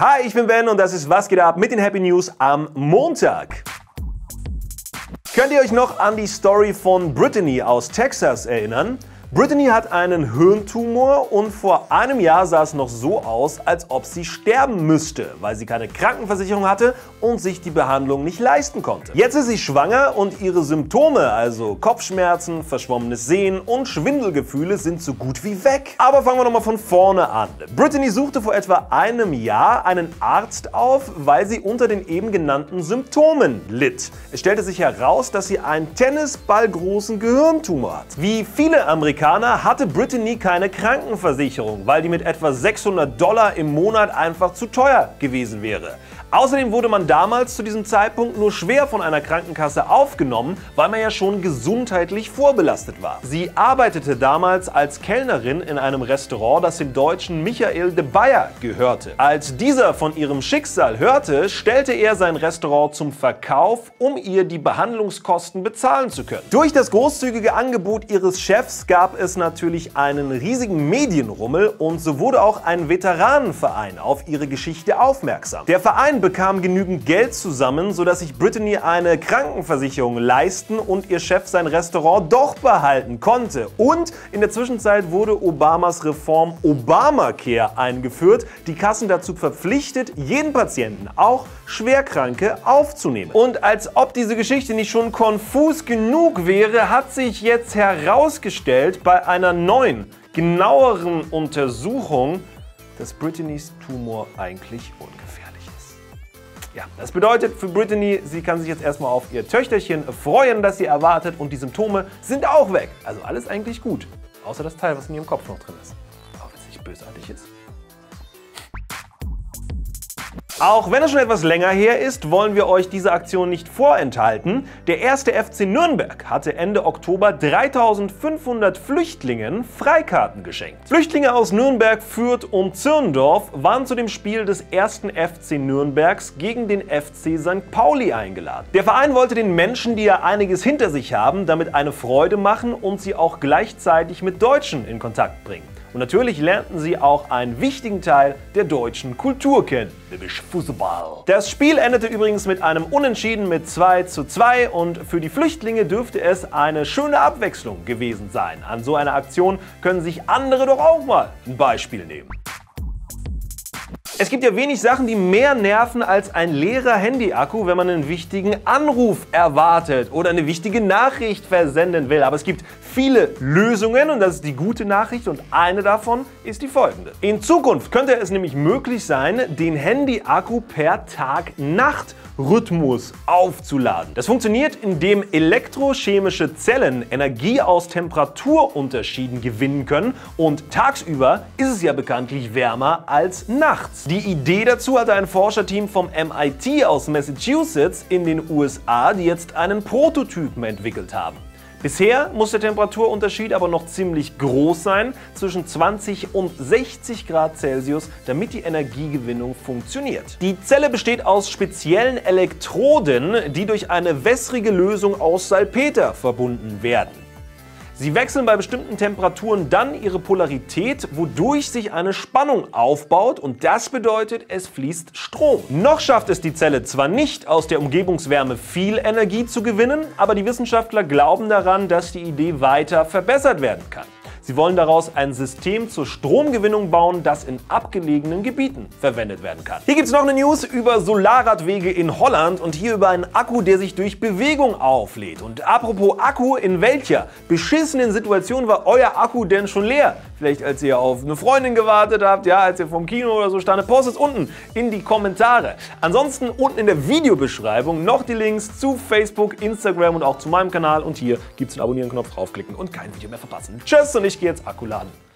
Hi, ich bin Ben und das ist Was geht ab mit den Happy News am Montag. Könnt ihr euch noch an die Story von Brittany aus Texas erinnern? Brittany hat einen Hirntumor und vor einem Jahr sah es noch so aus, als ob sie sterben müsste, weil sie keine Krankenversicherung hatte und sich die Behandlung nicht leisten konnte. Jetzt ist sie schwanger und ihre Symptome, also Kopfschmerzen, verschwommenes Sehen und Schwindelgefühle sind so gut wie weg. Aber fangen wir nochmal von vorne an. Brittany suchte vor etwa einem Jahr einen Arzt auf, weil sie unter den eben genannten Symptomen litt. Es stellte sich heraus, dass sie einen Tennisballgroßen Gehirntumor hat. Wie viele Amerikaner Amerikaner hatte Brittany keine Krankenversicherung, weil die mit etwa 600 Dollar im Monat einfach zu teuer gewesen wäre. Außerdem wurde man damals zu diesem Zeitpunkt nur schwer von einer Krankenkasse aufgenommen, weil man ja schon gesundheitlich vorbelastet war. Sie arbeitete damals als Kellnerin in einem Restaurant, das dem deutschen Michael de Bayer gehörte. Als dieser von ihrem Schicksal hörte, stellte er sein Restaurant zum Verkauf, um ihr die Behandlungskosten bezahlen zu können. Durch das großzügige Angebot ihres Chefs gab es natürlich einen riesigen Medienrummel und so wurde auch ein Veteranenverein auf ihre Geschichte aufmerksam. Der Verein bekam genügend Geld zusammen, sodass sich Brittany eine Krankenversicherung leisten und ihr Chef sein Restaurant doch behalten konnte. Und in der Zwischenzeit wurde Obamas Reform Obamacare eingeführt, die Kassen dazu verpflichtet, jeden Patienten, auch Schwerkranke, aufzunehmen. Und als ob diese Geschichte nicht schon konfus genug wäre, hat sich jetzt herausgestellt bei einer neuen, genaueren Untersuchung, dass Brittany's Tumor eigentlich ungefährlich ja, das bedeutet für Brittany, sie kann sich jetzt erstmal auf ihr Töchterchen freuen, das sie erwartet und die Symptome sind auch weg. Also alles eigentlich gut. Außer das Teil, was in ihrem Kopf noch drin ist. Auch wenn es nicht bösartig ist. Auch wenn es schon etwas länger her ist, wollen wir euch diese Aktion nicht vorenthalten. Der erste FC Nürnberg hatte Ende Oktober 3500 Flüchtlingen Freikarten geschenkt. Flüchtlinge aus Nürnberg, Fürth und Zirndorf waren zu dem Spiel des ersten FC Nürnbergs gegen den FC St. Pauli eingeladen. Der Verein wollte den Menschen, die ja einiges hinter sich haben, damit eine Freude machen und sie auch gleichzeitig mit Deutschen in Kontakt bringen. Und natürlich lernten sie auch einen wichtigen Teil der deutschen Kultur kennen, nämlich Fußball. Das Spiel endete übrigens mit einem Unentschieden mit 2 zu 2 und für die Flüchtlinge dürfte es eine schöne Abwechslung gewesen sein. An so einer Aktion können sich andere doch auch mal ein Beispiel nehmen. Es gibt ja wenig Sachen, die mehr nerven als ein leerer Handy-Akku, wenn man einen wichtigen Anruf erwartet oder eine wichtige Nachricht versenden will. Aber es gibt viele Lösungen und das ist die gute Nachricht und eine davon ist die folgende. In Zukunft könnte es nämlich möglich sein, den Handy-Akku per Tag-Nacht Rhythmus aufzuladen. Das funktioniert, indem elektrochemische Zellen Energie aus Temperaturunterschieden gewinnen können und tagsüber ist es ja bekanntlich wärmer als nachts. Die Idee dazu hatte ein Forscherteam vom MIT aus Massachusetts in den USA, die jetzt einen Prototypen entwickelt haben. Bisher muss der Temperaturunterschied aber noch ziemlich groß sein, zwischen 20 und 60 Grad Celsius, damit die Energiegewinnung funktioniert. Die Zelle besteht aus speziellen Elektroden, die durch eine wässrige Lösung aus Salpeter verbunden werden. Sie wechseln bei bestimmten Temperaturen dann ihre Polarität, wodurch sich eine Spannung aufbaut und das bedeutet, es fließt Strom. Noch schafft es die Zelle zwar nicht, aus der Umgebungswärme viel Energie zu gewinnen, aber die Wissenschaftler glauben daran, dass die Idee weiter verbessert werden kann. Sie wollen daraus ein System zur Stromgewinnung bauen, das in abgelegenen Gebieten verwendet werden kann. Hier gibt es noch eine News über Solarradwege in Holland und hier über einen Akku, der sich durch Bewegung auflädt. Und apropos Akku, in welcher beschissenen Situation war euer Akku denn schon leer? Vielleicht als ihr auf eine Freundin gewartet habt, ja, als ihr vom Kino oder so standet, postet es unten in die Kommentare. Ansonsten unten in der Videobeschreibung noch die Links zu Facebook, Instagram und auch zu meinem Kanal und hier gibt es einen Abonnieren-Knopf draufklicken und kein Video mehr verpassen. Tschüss und jetzt Akku laden.